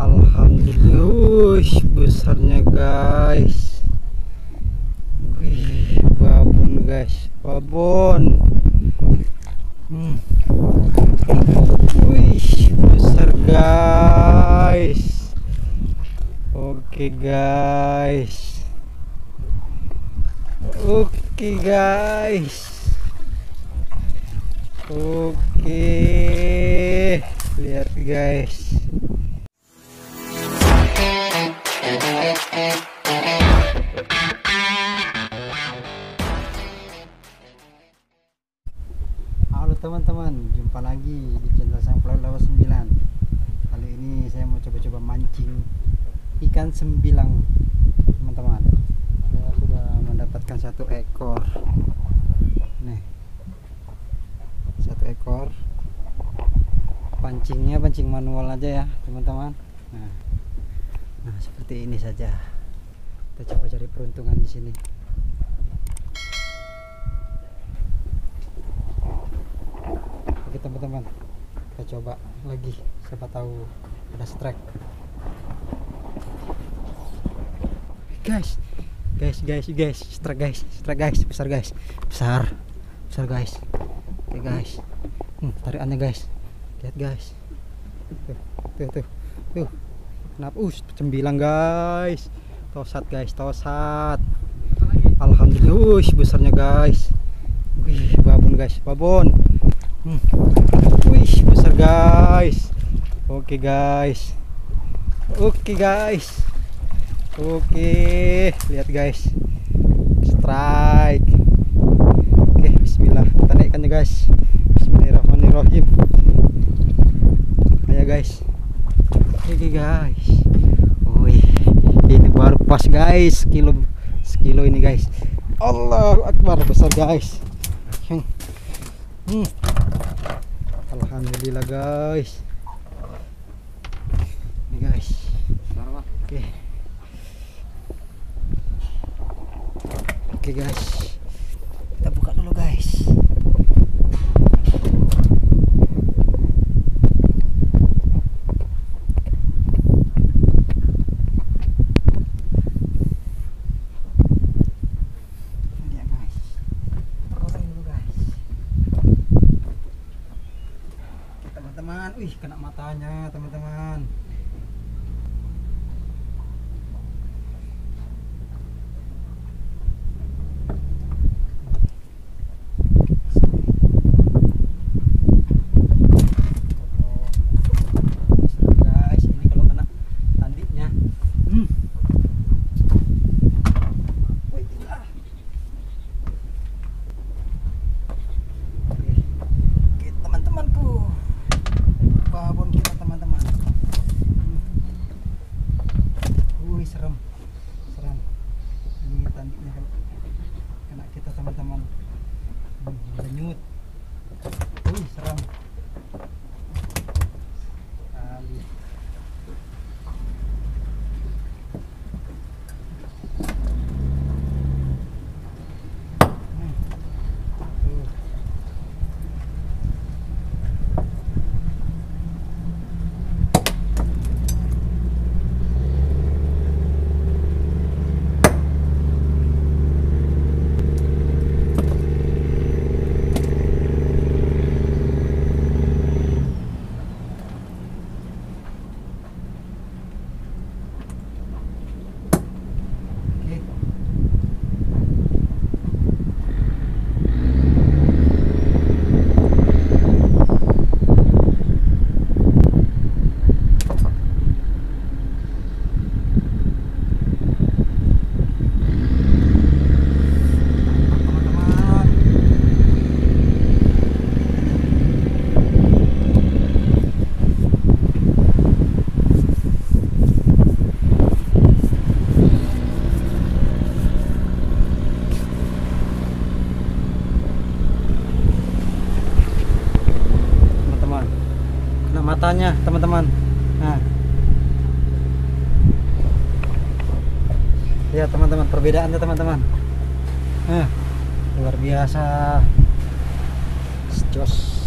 Alhamdulillah. Besarnya guys. Wih, babon guys. Babon. Hmm. Wih, besar guys. Oke guys. Oke guys. Oke. Lihat guys Halo teman-teman, jumpa lagi di channel Sang Pelaut Lawas 9 Kali ini saya mau coba-coba mancing ikan sembilang teman-teman. Saya sudah mendapatkan satu ekor. Nih Satu ekor. Pancingnya pancing manual aja ya teman-teman. Nah, nah seperti ini saja. Kita coba cari peruntungan di sini. Oke teman-teman, kita coba lagi. Siapa tahu ada strike. Guys, guys, guys, guys, strike guys, strike guys, besar guys, besar, besar guys. Oke guys, hmm, tarikannya guys, lihat guys. Tuh, tuh, tuh, tuh. Kenapa? Uh, cembilang guys. Tosat guys, tosat. Alhamdulillah, wih, besarnya guys. Wih, babon guys, babon. Hmm. Wih, besar guys. Oke guys. Oke guys. Oke, lihat guys. Strike. Oke, bismillah. Kita naikkan ya guys. Bismillahirrahmanirrahim. Ayo guys. Oke guys. Wih, ini baru pas guys. Sekilo sekilo ini guys. Allahu Akbar besar guys. Hmm. Hmm. Alhamdulillah guys. Ini guys. Oke. Oke guys. Kita buka dulu guys. Ini dia guys. Rolling dulu guys. teman-teman wih kena matanya teman-teman matanya teman-teman. Nah. Ya teman-teman perbedaannya teman-teman. Nah luar biasa. Jos